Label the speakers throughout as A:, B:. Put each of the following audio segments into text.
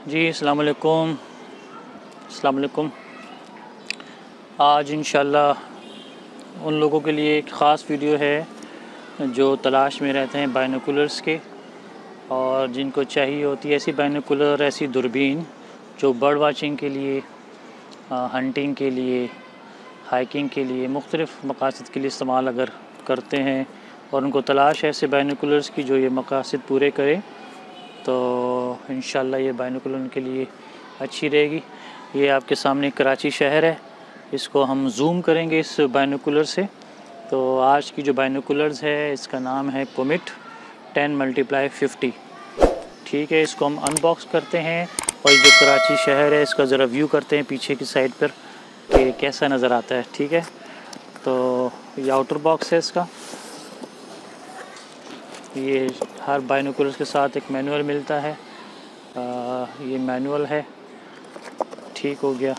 A: जी अस्सलाम वालेकुम आज इन उन लोगों के लिए एक ख़ास वीडियो है जो तलाश में रहते हैं बाइनोकुलर्स के और जिनको चाहिए होती है ऐसी बाइनोकुलर, ऐसी दूरबीन जो बर्ड वाचिंग के लिए हंटिंग के लिए, हाइकिंग के लिए, मुख्तलिफ़ मकासद के लिए इस्तेमाल अगर करते हैं और उनको तलाश है ऐसे बाइनोकुलर्स की जो ये मकासद पूरे करें तो इन ये बाइनकुलर उनके लिए अच्छी रहेगी। ये आपके सामने कराची शहर है। इसको हम जूम करेंगे इस बाइनकुलर से। तो आज की जो बाइनकुलर्स है, इसका नाम है कोमिट टेन मल्टीप्लाई फिफ्टी। ठीक है, इसको हम अनबॉक्स करते हैं और जो कराची शहर है, इसका ज़रा व्यू करते हैं पीछे की साइड पर कि कैसा नज़र आता है। ठीक है तो ये आउटर बॉक्स है इसका। ये हर बाइनोकुलर्स के साथ एक मैनुअल मिलता है। आ, ये मैनुअल है। ठीक हो गया।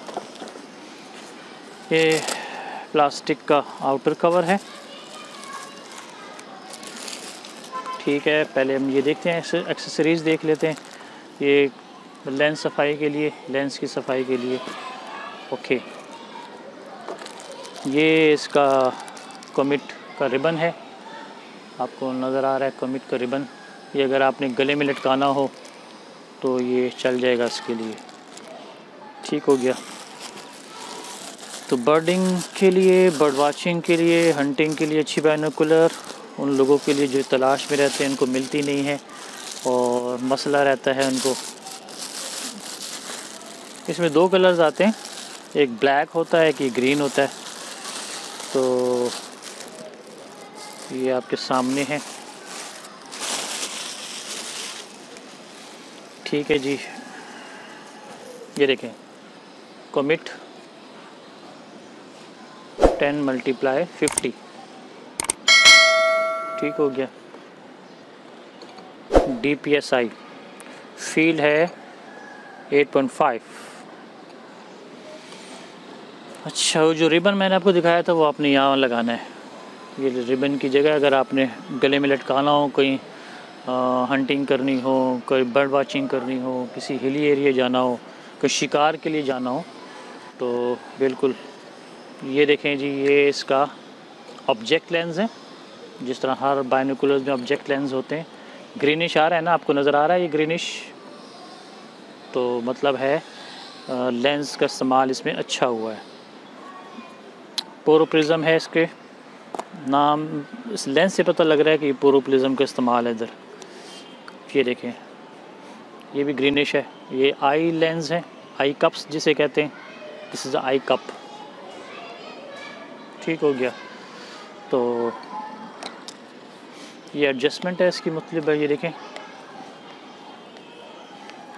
A: ये प्लास्टिक का आउटर कवर है। ठीक है पहले हम ये देखते हैं एक्सेसरीज़ देख लेते हैं। ये लेंस सफ़ाई के लिए लेंस की सफ़ाई के लिए। ओके ये इसका कमिट का रिबन है। आपको नज़र आ रहा है कमिट का रिबन। ये अगर आपने गले में लटकाना हो तो ये चल जाएगा इसके लिए। ठीक हो गया। तो बर्डिंग के लिए, बर्ड वाचिंग के लिए, हंटिंग के लिए अच्छी बैनोकुलर, उन लोगों के लिए जो तलाश में रहते हैं, उनको मिलती नहीं है और मसला रहता है उनको। इसमें दो कलर्स आते हैं। एक ब्लैक होता है, एक ग्रीन होता है। तो ये आपके सामने है। ठीक है जी। ये देखें कमिट टेन मल्टीप्लाई फिफ्टी ठीक हो गया। D P S I field है एट पॉइंट फाइव अच्छा वो जो रिबन मैंने आपको दिखाया था, वो आपने यहाँ लगाना है। ये रिबन की जगह अगर आपने गले में लटकाना हो कहीं हंटिंग करनी हो, कोई बर्ड वाचिंग करनी हो, किसी हिली एरिया जाना हो, कोई शिकार के लिए जाना हो तो बिल्कुल ये देखें जी, ये इसका ऑब्जेक्ट लेंस है। जिस तरह हर बाइनोकुलर्स में ऑब्जेक्ट लेंस होते हैं। ग्रीनिश आ रहा है ना, आपको नज़र आ रहा है ये ग्रीनिश तो मतलब है लेंस का इस्तेमाल इसमें अच्छा हुआ है। पोरोप्रिज्म है इसके। नाम इस लेंस से पता लग रहा है कि पोरोप्लिज्म का इस्तेमाल है इधर। ये देखें। ये भी ग्रीनिश है। ये आई लेंस है। आई कप्स जिसे कहते हैं। दिस इज़ आई कप ठीक हो गया। तो ये एडजस्टमेंट है इसकी मतलब है। ये देखें।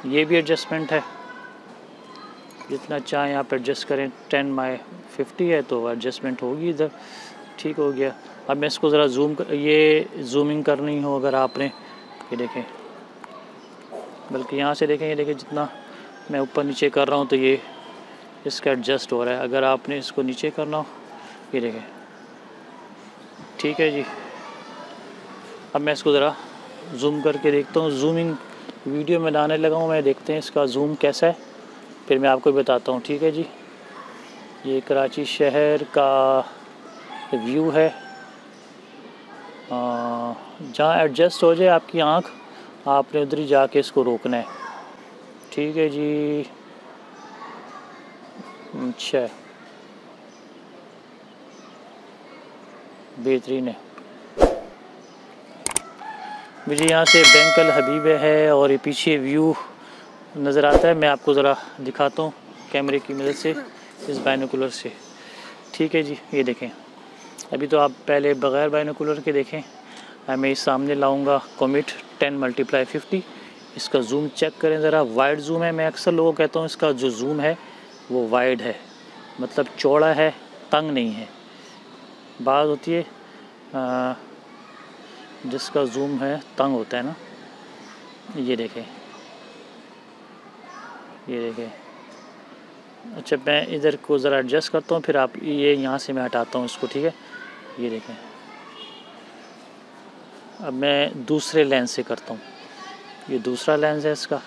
A: ये भी एडजस्टमेंट है। जितना चाहें आप एडजस्ट करें। टेन माई फिफ्टी है तो एडजस्टमेंट होगी इधर। ठीक हो गया। अब मैं इसको ज़रा जूम कर, ये जूमिंग करनी हो अगर आपने। ये देखें। बल्कि यहाँ से देखें, ये देखें जितना मैं ऊपर नीचे कर रहा हूँ तो ये इसका एडजस्ट हो रहा है। अगर आपने इसको नीचे करना हो, ये देखें। ठीक है जी। अब मैं इसको ज़रा जूम करके देखता हूँ। जूमिंग वीडियो में लाने लगा हूँ। मैं देखते हैं इसका जूम कैसा है। फिर मैं आपको बताता हूँ। ठीक है जी। ये कराची शहर का व्यू है। जहाँ एडजस्ट हो जाए आपकी आँख, आपने उधर ही जाके इसको रोकना है। ठीक है जी। अच्छा। बेहतरीन है। मुझे यहाँ से बैंकल हबीब है और ये पीछे व्यू नज़र आता है। मैं आपको ज़रा दिखाता हूँ कैमरे की मदद से, इस बाइनोकुलर से। ठीक है जी, ये देखें। अभी तो आप पहले बग़ैर बाइनोकुलर के देखें मैं इस सामने लाऊँगा कोमिट टेन मल्टीप्लाई फिफ्टी इसका जूम चेक करें ज़रा। वाइड जूम है मैं अक्सर लोगों को कहता हूँ इसका जो जूम है वो वाइड है। मतलब चौड़ा है तंग नहीं है। बात होती है आ, जिसका जूम है तंग होता है ना। ये देखें। ये देखें। अच्छा मैं इधर को ज़रा एडजस्ट करता हूँ फिर आप ये यहाँ से मैं हटाता हूँ इसको ठीक है? ये देखें। अब मैं दूसरे लेंस से करता हूँ। ये दूसरा लेंस है इसका।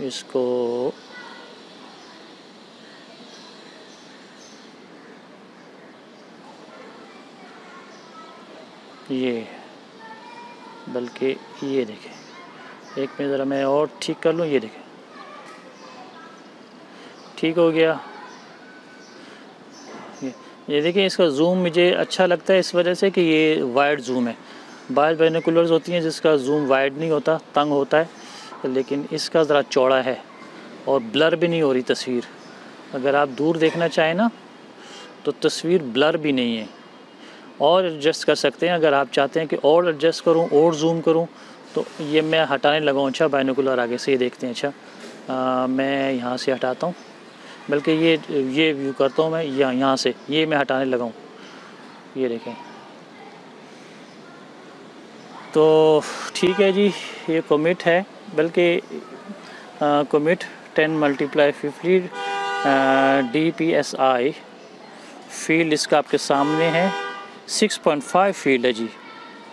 A: इसको ये, बल्कि ये देखें। एक में ज़रा मैं और ठीक कर लूँ, ये देखें। ठीक हो गया। ये, देखिए इसका जूम मुझे अच्छा लगता है इस वजह से कि ये वाइड जूम है। बाहर बैनकुलर्स होती हैं जिसका जूम वाइड नहीं होता तंग होता है लेकिन इसका ज़रा चौड़ा है और ब्लर भी नहीं हो रही तस्वीर। अगर आप दूर देखना चाहें ना तो तस्वीर ब्लर भी नहीं है। और एडजस्ट कर सकते हैं अगर आप चाहते हैं कि और एडजस्ट करूँ और जूम करूँ तो ये मैं हटाने लगा। अच्छा बाइनोकुलर आगे से ये देखते हैं। अच्छा मैं यहाँ से हटाता हूँ। बल्कि ये ये व्यू करता हूँ मैं, यहाँ यहाँ से। ये मैं हटाने लगा हूँ। ये देखें। तो ठीक है जी, ये कोमिट है। बल्कि commit ten multiply fifty D P S I field इसका आपके सामने है। 6.5 फ़ील्ड है जी।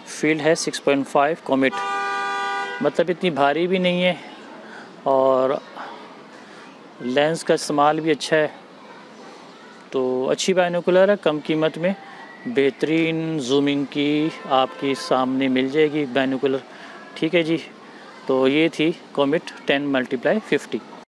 A: फ़ील्ड है 6.5 कॉमेट मतलब इतनी भारी भी नहीं है। और लेंस का इस्तेमाल भी अच्छा है। तो अच्छी बाइनोकुलर है, कम कीमत में। बेहतरीन जूमिंग की आपकी सामने मिल जाएगी बाइनोकुलर। ठीक है जी तो ये थी कॉमिट टेन मल्टीप्लाई 50